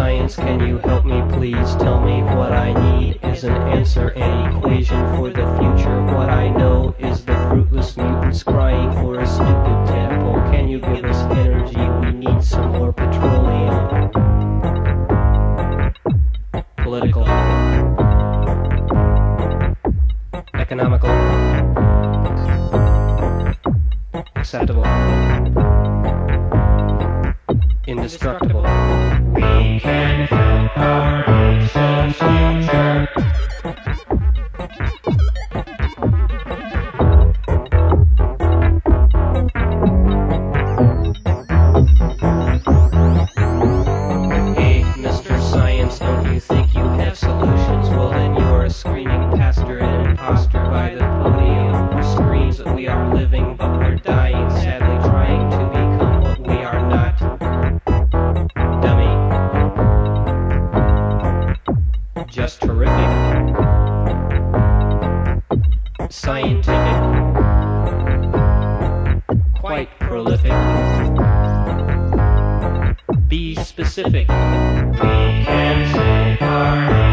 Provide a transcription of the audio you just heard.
Science, can you help me please? Tell me what I need is an answer, an equation for the future. What I know is the fruitless mutants crying for a stupid temple. Can you give us energy? We need some more petroleum. Political. Economical. Acceptable. Indestructible. We can help our nation's future. Hey, Mr. Science, don't you think you have solutions? Well, then you're a screaming pastor and an imposter by the podium. Screams that we are Scientific. Quite prolific. Be specific. We can